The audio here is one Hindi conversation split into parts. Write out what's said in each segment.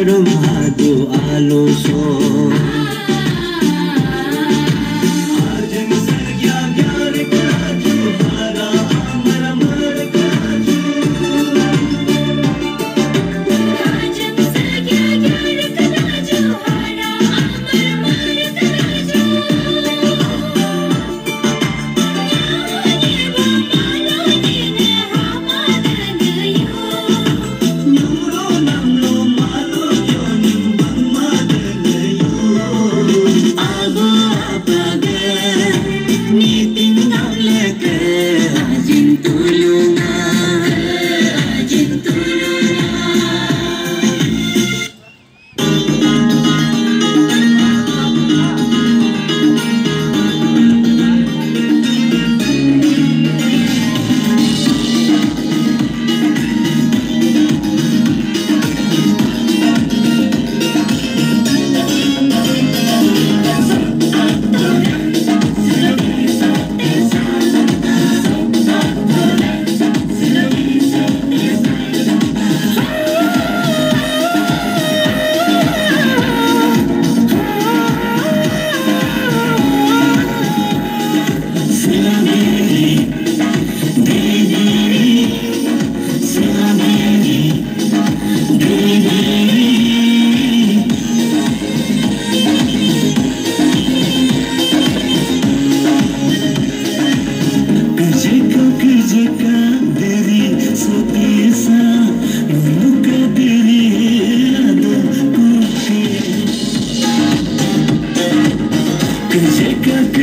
armado aluso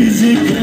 easy.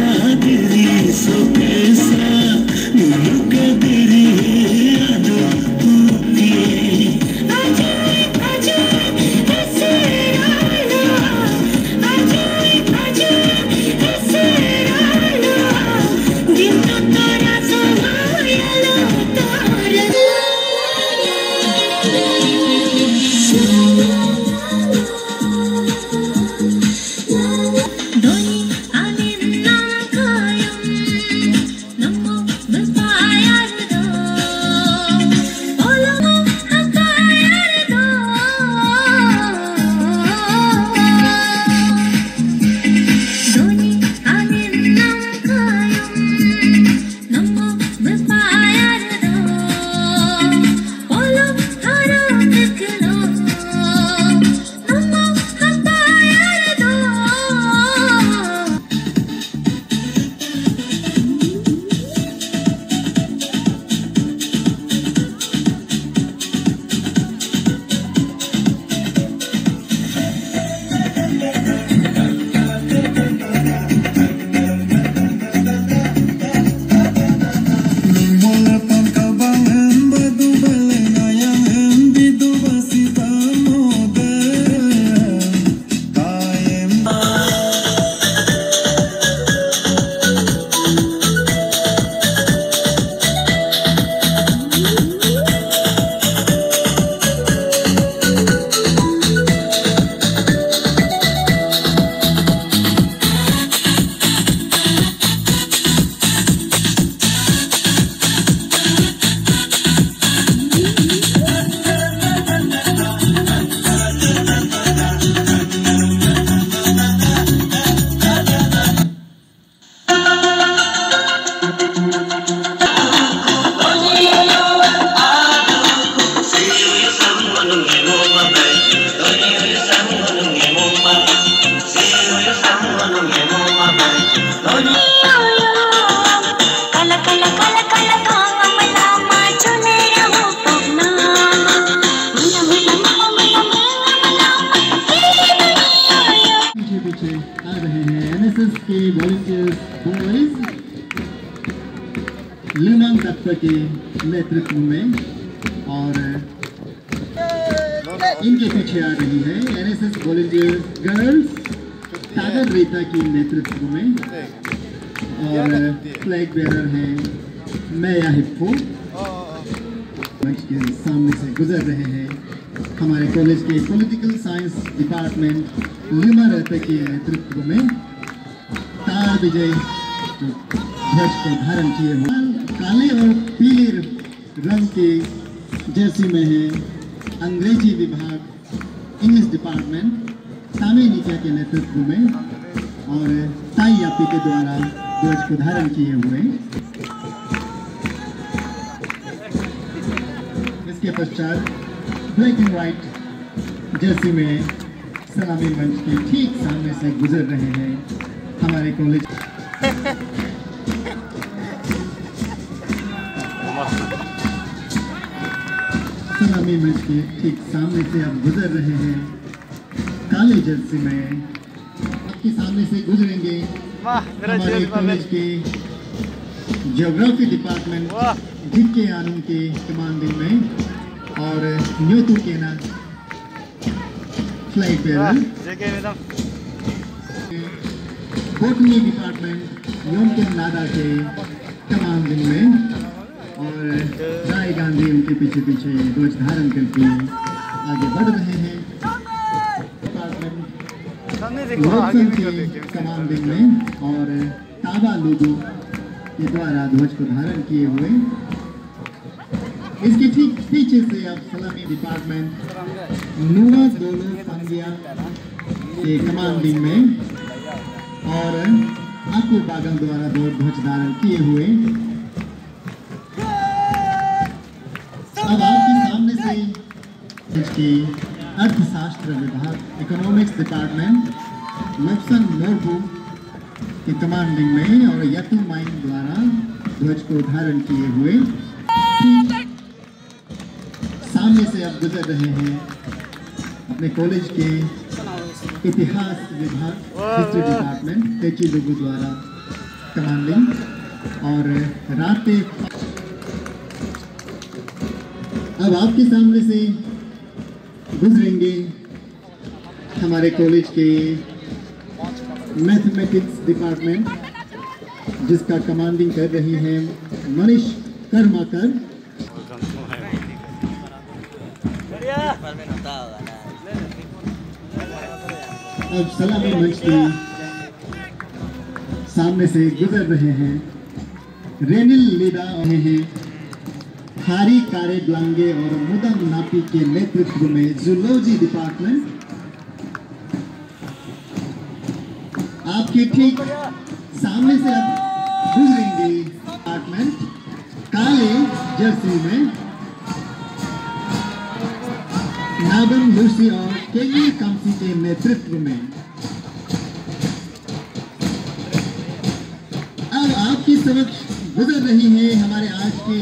के वॉलंटियर्स बुंगालिस लुनांग तत्व के नेतृत्व में और इनके पीछे आ रही है एनएसएस वॉलंटियर्स गर्ल्स सागर रेता के नेतृत्व में और फ्लैग बेरर है मैया हिप्पो मंच के सामने से गुजर रहे हैं हमारे कॉलेज के पॉलिटिकल साइंस डिपार्टमेंट लिमा रहते के नेतृत्व में तार विजय ध्वज को धारण किए हुए काले और पीले रंग के जर्सी में है अंग्रेज़ी विभाग इंग्लिश डिपार्टमेंट सामी निका के नेतृत्व में और ताई यापी के द्वारा ध्वज को धारण किए हुए। इसके पश्चात ब्लैक एंड व्हाइट जर्सी में सलामी मंच के ठीक सामने से गुजर रहे हैं। हमारे कॉलेज सलामी मंच के ठीक सामने से आप गुजर रहे हैं काले जर्सी में आपके सामने से गुजरेंगे हमारे कॉलेज के ज्योग्राफी डिपार्टमेंट जिनके आनंद के कमांडिंग में और न्योतु के ना फ़्लाइट बेरर बोटनी डिपार्टमेंट योमकेन नादा के तमाम दिन में और राय गांधी उनके पीछे पीछे ध्वज धारण करके आगे बढ़ रहे हैं। डिपार्टमेंट के कमांडिंग में और ताबा लोगों के द्वारा ध्वज को धारण किए हुए। इसके ठीक पीछे से अब सलामी डिपार्टमेंट नुआ दोलो पंगिया के कमांडिंग में और आपको बागल द्वारा दो ध्वज धारण किए हुए अब आपके सामने से इसके अर्थशास्त्र विभाग इकोनॉमिक्स डिपार्टमेंट लक्सन नोरबू के कमांडिंग में और यतु माइन द्वारा ध्वज को धारण किए हुए सामने से आप गुजर रहे हैं अपने कॉलेज के इतिहास विभाग हिस्ट्री डिपार्टमेंट तेची लोगों द्वारा कमांडिंग और राते अब आपके सामने से गुजरेंगे हमारे कॉलेज के मैथमेटिक्स डिपार्टमेंट जिसका कमांडिंग कर रही हैं मनीष कर्माकर। अब सलामी मंच के सामने से गुजर रहे हैं। रेनिल लीडा रहे हैं। हारी कारे ब्लांगे और मुदम नापी के नेतृत्व में जूलॉजी डिपार्टमेंट। आपके ठीक सामने से अब गुजरेंगे डिपार्टमेंट, काले जर्सी में। नागम लूसी और केली कामसी के नेतृत्व में। अब आपकी समक्ष गुजर रही है हमारे आज के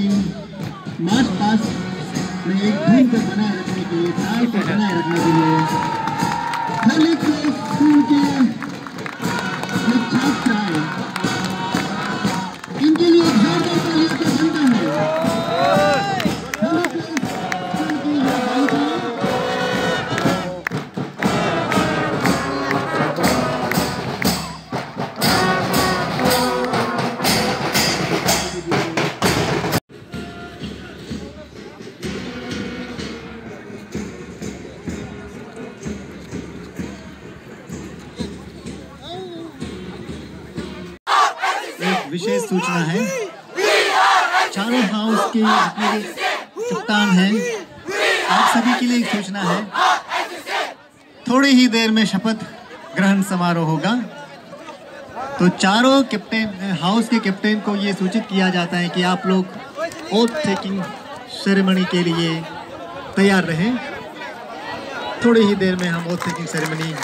मार्च पास्ट में एक धूम को बनाए रखने के लिए, ताल को बनाए रखने के लिए। हर एक स्कूल के छात्र इनके लिए जोरदार तालियों का विशेष सूचना है। चारों हाउस के कप्तान हैं। आप सभी के लिए एक सूचना है। थोड़ी ही देर में शपथ ग्रहण समारोह होगा। तो चारों कैप्टन हाउस के कैप्टन को ये सूचित किया जाता है कि आप लोग ओथ टेकिंग सेरेमनी के लिए तैयार रहें। थोड़ी ही देर में हम ओथ टेकिंग सेरेमनी